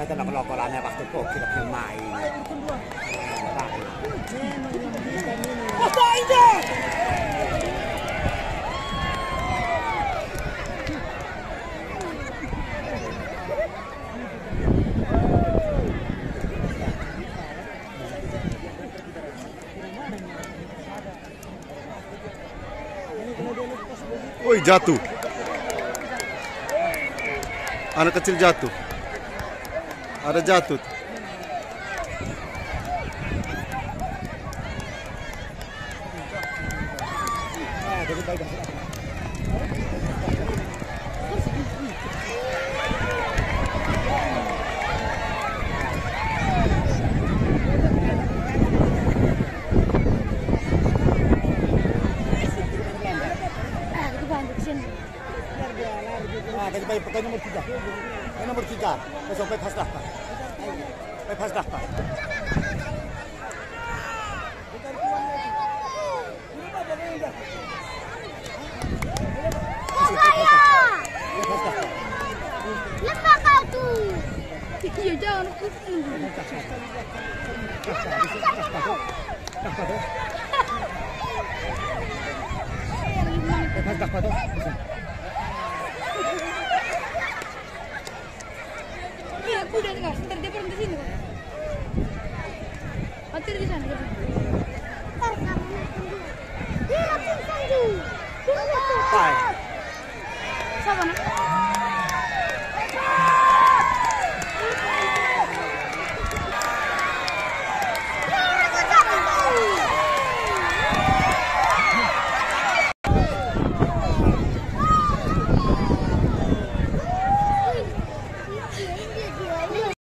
Makanya lokol-lokolannya waktu kok kira main. Woi jatuh. Anak kecil jatuh. Ke sini. Ah, kasi bay pagka nomor 3. এক নম্বর কিকার ওই সব first half পায় ওই first half পায় Lepas dah patut. Udah dengar. Ntar dia berhenti sini. Kok. Di sana. Pingsan. Tay. Siapa nak?